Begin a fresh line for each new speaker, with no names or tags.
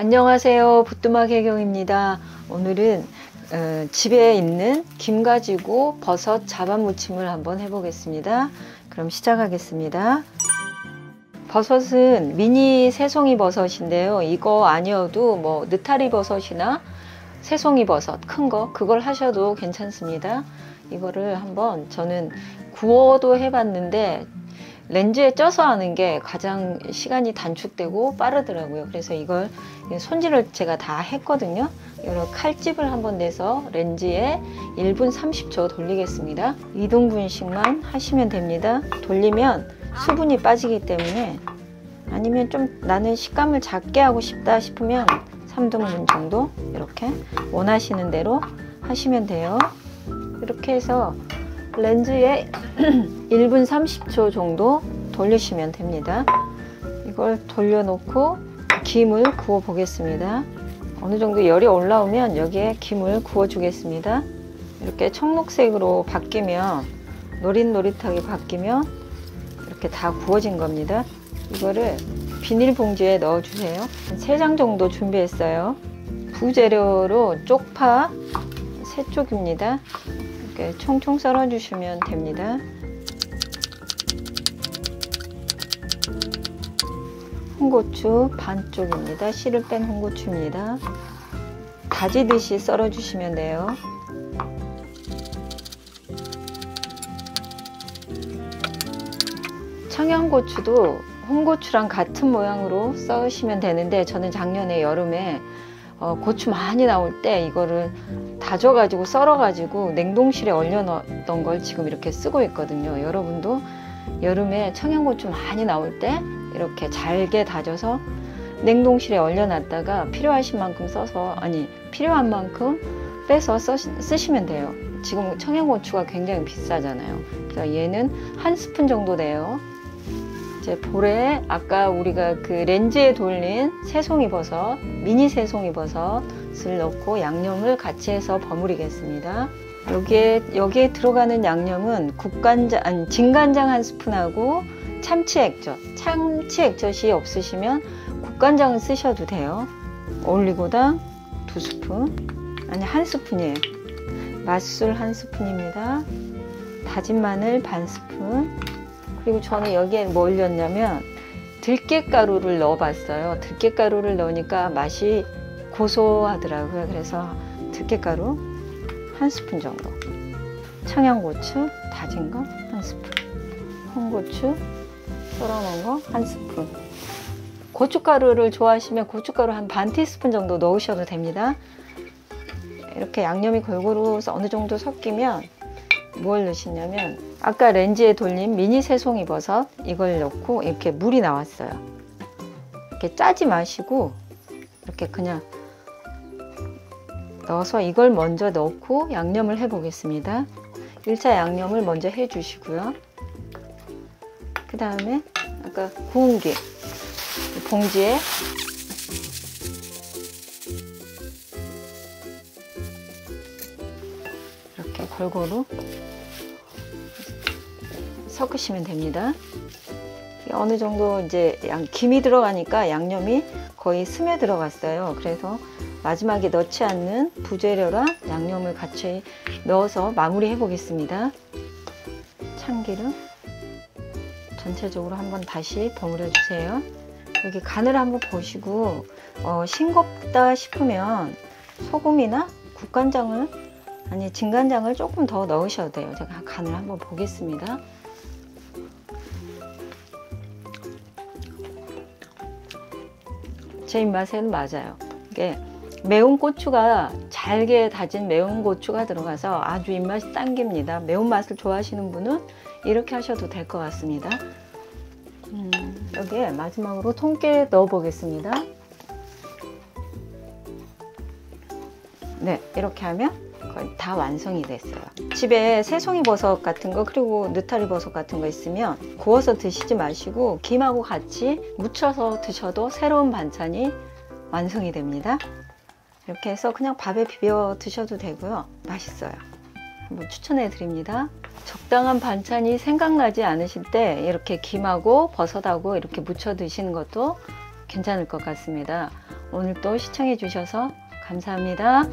안녕하세요. 부뚜막 해경입니다. 오늘은 어, 집에 있는 김 가지고 버섯 자반 무침을 한번 해보겠습니다. 그럼 시작하겠습니다. 버섯은 미니 새송이 버섯인데요. 이거 아니어도 뭐 느타리 버섯이나 새송이 버섯 큰 거 그걸 하셔도 괜찮습니다. 이거를 한번 저는 구워도 해봤는데 렌즈에 쪄서 하는 게 가장 시간이 단축되고 빠르더라고요. 그래서 이걸 손질을 제가 다 했거든요. 여러 칼집을 한번 내서 렌즈에 1분 30초 돌리겠습니다. 2등분씩만 하시면 됩니다. 돌리면 수분이 빠지기 때문에 아니면 좀 나는 식감을 작게 하고 싶다 싶으면 3등분 정도 이렇게 원하시는 대로 하시면 돼요. 이렇게 해서 렌즈에 1분 30초 정도 돌리시면 됩니다. 이걸 돌려놓고 김을 구워 보겠습니다. 어느 정도 열이 올라오면 여기에 김을 구워 주겠습니다. 이렇게 청록색으로 바뀌면 노릿노릿하게 바뀌면 이렇게 다 구워진 겁니다. 이거를 비닐봉지에 넣어 주세요. 3장 정도 준비했어요. 부재료로 쪽파 3 쪽입니다. 이렇게 총총 썰어 주시면 됩니다. 홍고추 반쪽입니다. 씨를 뺀 홍고추입니다. 다지듯이 썰어 주시면 돼요. 청양고추도 홍고추랑 같은 모양으로 썰으시면 되는데 저는 작년에 여름에 어, 고추 많이 나올 때 이거를 다져가지고 썰어가지고 냉동실에 얼려놓던 걸 지금 이렇게 쓰고 있거든요. 여러분도 여름에 청양고추 많이 나올 때 이렇게 잘게 다져서 냉동실에 얼려놨다가 필요하신 만큼 써서 아니 필요한 만큼 빼서 써시, 쓰시면 돼요. 지금 청양고추가 굉장히 비싸잖아요. 그래서 얘는 한 스푼 정도 돼요. 이제 볼에 아까 우리가 그 렌즈에 돌린 새송이 버섯, 미니 새송이 버섯을 넣고 양념을 같이 해서 버무리겠습니다. 여기에 여기에 들어가는 양념은 국간장, 아니 진간장 한 스푼하고 참치 액젓. 참치 액젓이 없으시면 국간장을 쓰셔도 돼요. 올리고당 두 스푼, 아니 한 스푼이에요. 맛술 한 스푼입니다. 다진 마늘 반 스푼. 그리고 저는 여기에 뭐 올렸냐면 들깨가루를 넣어봤어요. 들깨가루를 넣으니까 맛이 고소하더라고요. 그래서 들깨가루 한 스푼 정도. 청양고추 다진 거 한 스푼. 홍고추 썰어놓은 거 한 스푼. 고춧가루를 좋아하시면 고춧가루 한 반 티스푼 정도 넣으셔도 됩니다. 이렇게 양념이 골고루 어느 정도 섞이면 뭘 넣으시냐면 아까 렌즈에 돌린 미니 새송이 버섯 이걸 넣고 이렇게 물이 나왔어요. 이렇게 짜지 마시고 이렇게 그냥 넣어서 이걸 먼저 넣고 양념을 해 보겠습니다. 1차 양념을 먼저 해 주시고요. 그 다음에 아까 구운 김 봉지에 이렇게 골고루 섞으시면 됩니다. 어느 정도 이제 양, 김이 들어가니까 양념이 거의 스며 들어갔어요. 그래서 마지막에 넣지 않는 부재료랑 양념을 같이 넣어서 마무리 해 보겠습니다. 참기름 전체적으로 한번 다시 버무려 주세요. 여기 간을 한번 보시고 어, 싱겁다 싶으면 소금이나 국간장을 아니 진간장을 조금 더 넣으셔도 돼요. 제가 간을 한번 보겠습니다. 제 입맛에는 맞아요. 이게 매운 고추가 잘게 다진 매운 고추가 들어가서 아주 입맛이 당깁니다. 매운맛을 좋아하시는 분은 이렇게 하셔도 될 것 같습니다. 음, 여기에 마지막으로 통깨 넣어 보겠습니다. 네, 이렇게 하면 거의 다 완성이 됐어요. 집에 새송이 버섯 같은 거 그리고 느타리 버섯 같은 거 있으면 구워서 드시지 마시고 김하고 같이 무쳐서 드셔도 새로운 반찬이 완성이 됩니다. 이렇게 해서 그냥 밥에 비벼 드셔도 되고요. 맛있어요. 한번 추천해 드립니다. 적당한 반찬이 생각나지 않으실 때 이렇게 김하고 버섯하고 이렇게 무쳐 드시는 것도 괜찮을 것 같습니다. 오늘 또 시청해 주셔서 감사합니다.